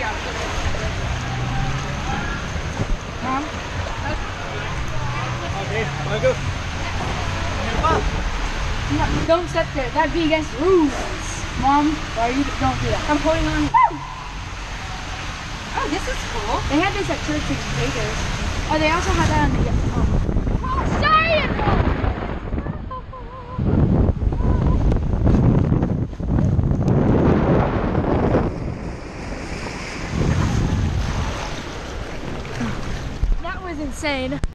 Mom? Okay, go? No, don't step there. That'd be against rules. Mom, why are you don't do that? I'm holding on. Oh, this is cool. They had this at church in Vegas. Oh, they also had that on the. Oh. Was insane.